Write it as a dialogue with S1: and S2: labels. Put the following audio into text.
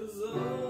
S1: Cause all